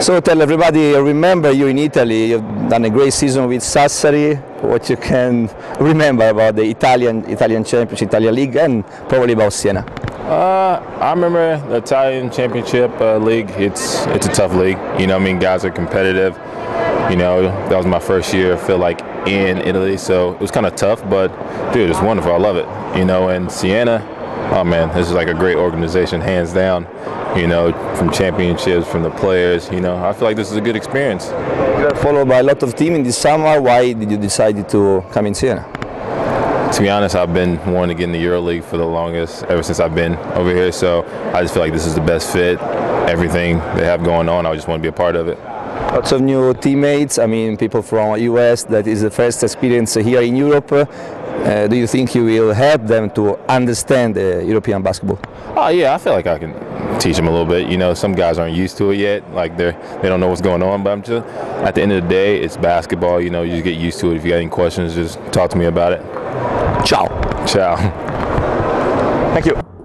So tell everybody, remember you in Italy, you've done a great season with Sassari, what you can remember about the Italian Italian Championship, Italian League, and probably about Siena. Uh, I remember the Italian Championship uh, League. It's it's a tough league. You know, I mean, guys are competitive. You know, that was my first year. I feel like in Italy, so it was kind of tough. But dude, it's wonderful. I love it. You know, and Siena, oh man, this is like a great organization, hands down. You know, from championships, from the players. You know, I feel like this is a good experience. You are followed by a lot of teams in this summer. Why did you decide to come in Siena? To be honest, I've been wanting to get in the EuroLeague for the longest, ever since I've been over here. So I just feel like this is the best fit. Everything they have going on, I just want to be a part of it. Lots of new teammates. I mean, people from US. That is the first experience here in Europe. Uh, do you think you will help them to understand uh, European basketball? Oh yeah, I feel like I can teach them a little bit. You know, some guys aren't used to it yet. Like they're they don't know what's going on. But I'm just at the end of the day, it's basketball. You know, you just get used to it. If you got any questions, just talk to me about it. Ciao. Ciao. Thank you.